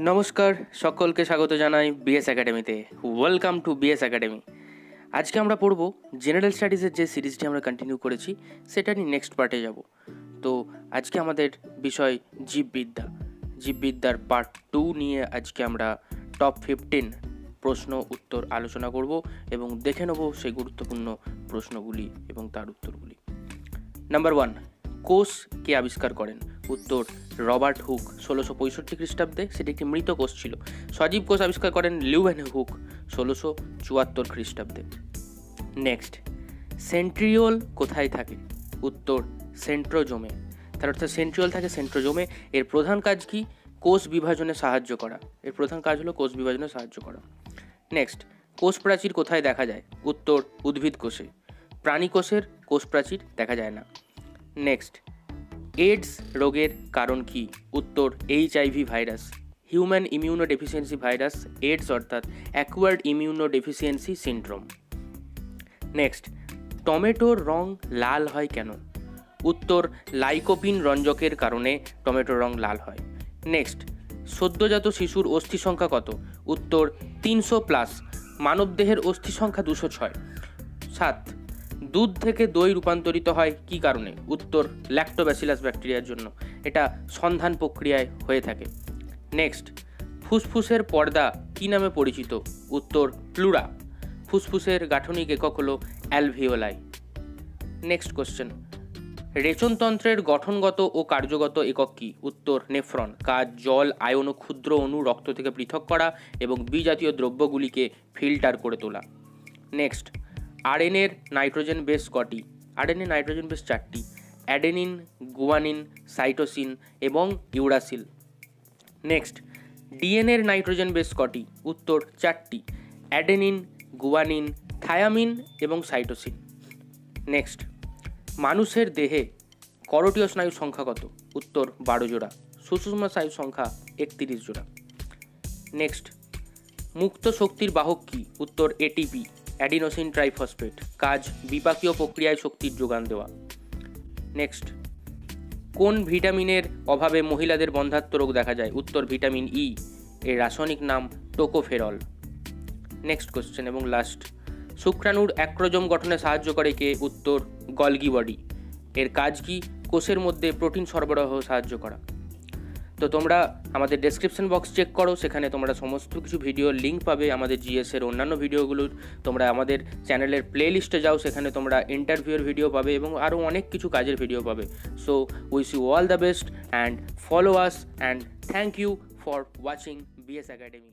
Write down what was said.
নমস্কার, সকলকে স্বাগত জানাই বিএস একাডেমিতে ওয়েলকাম টু বিএস একাডেমি আজকে আমরা পড়ব জেনারেল স্টাডিজের যে সিরিজটি আমরা কন্টিনিউ করেছি, সেটা নিয়ে নেক্সট পার্টে যাব। তো আজকে আমাদের বিষয় জীববিদ্যা। জীববিদ্যার পার্ট টু নিয়ে আজকে আমরা টপ ফিফটিন প্রশ্ন উত্তর আলোচনা করব এবং দেখে নেব সেই গুরুত্বপূর্ণ প্রশ্নগুলি এবং তার উত্তরগুলি। নাম্বার ওয়ান কোষ কে আবিষ্কার করেন? উত্তর, রবার্ট হুক, ষোলোশো পঁয়ষট্টি খ্রিস্টাব্দে সেটি একটি মৃত কোষ ছিল। সজীব কোষ আবিষ্কার করেন লিউভেন হুক, ষোলোশো চুয়াত্তর খ্রিস্টাব্দে। নেক্সট, সেন্ট্রিওল কোথায় থাকে? উত্তর, সেন্ট্রোজোমে। তার অর্থাৎ সেন্ট্রিওল থাকে সেন্ট্রোজোমে। এর প্রধান কাজ কি? কোষ বিভাজনে সাহায্য করা। এর প্রধান কাজ হলো কোষ বিভাজনে সাহায্য করা। নেক্সট, কোষ প্রাচীর কোথায় দেখা যায়? উত্তর, উদ্ভিদ কোষে। প্রাণী কোষের কোষ প্রাচীর দেখা যায় না। নেক্সট এইডস রোগের কারণ কি? উত্তর HIV virus human immunodeficiency virus AIDS অর্থাৎ acquired immuno deficiency syndrome next টমেটোর রং লাল হয় কেন? উত্তর লাইকোপিন রঞ্জকের কারণে টমেটোর রং লাল হয়। নেক্সট সদ্যজাত শিশুর অস্থি সংখ্যা কত? উত্তর, তিনশো প্লাস মানবদেহের অস্থি সংখ্যা দুশো ছয়। সাত দুধ থেকে দই রূপান্তরিত হয় কি কারণে? উত্তর ল্যাক্টোব্যাসিলাস ব্যাকটেরিয়ার জন্য। এটা সন্ধান প্রক্রিয়ায় হয়ে থাকে। নেক্সট ফুসফুসের পর্দা কি নামে পরিচিত? উত্তর প্লুরা ফুসফুসের গাঠনিক একক হলো অ্যালভিওলাই। নেক্সট কোশ্চেন রেচনতন্ত্রের গঠনগত ও কার্যগত একক কি? উত্তর, নেফ্রন। কাজ, জল, আয়ন ও ক্ষুদ্র অণু রক্ত থেকে পৃথক করা এবং বিজাতীয় দ্রব্যগুলিকে ফিল্টার করে তোলা। নেক্সট আরএনএর নাইট্রোজেন বেস কটি? আরএনএ নাইট্রোজেন বেস চারটি। অ্যাডেনিন গুয়ানিন সাইটোসিন এবং ইউরাসিল নেক্সট ডিএনএর নাইট্রোজেন বেস কটি? উত্তর, চারটি। অ্যাডেনিন গুয়ানিন থায়ামিন এবং সাইটোসিন নেক্সট মানুষের দেহে করটীয় স্নায়ু সংখ্যা কত? উত্তর, বারো জোড়া। সুষুম্না স্নায়ু সংখ্যা একত্রিশ জোড়া। নেক্সট মুক্ত শক্তির বাহক কি? উত্তর এটিপি অ্যাডিনোসিন ট্রাইফসফেট, কাজ বিপাকীয় প্রক্রিয়ায় শক্তির যোগান দেওয়া। নেক্সট, কোন ভিটামিনের অভাবে মহিলাদের বন্ধাত্ম রোগ দেখা যায়? উত্তর, ভিটামিন ই এর রাসায়নিক নাম টোকোফেরল। নেক্সট কোশ্চেন, এবং লাস্ট, শুক্রাণুর অ্যাক্রোজম গঠনে সাহায্য করে কে? উত্তর, গলগি বডি। এর কাজ কি? কোষের মধ্যে প্রোটিন সরবরাহ সাহায্য করা। তো তোমরা আমাদের ডেসক্রিপশন বক্স চেক করো, সেখানে তোমরা সমস্ত কিছু ভিডিওর লিঙ্ক পাবে আমাদের জিএসের অন্যান্য ভিডিওগুলোর তোমরা আমাদের চ্যানেলের প্লে লিস্টে যাও, সেখানে তোমরা ইন্টারভিউর ভিডিও পাবে এবং আরও অনেক কিছু কাজের ভিডিও পাবে। So wish you all the best and follow us and thank you for watching BS academy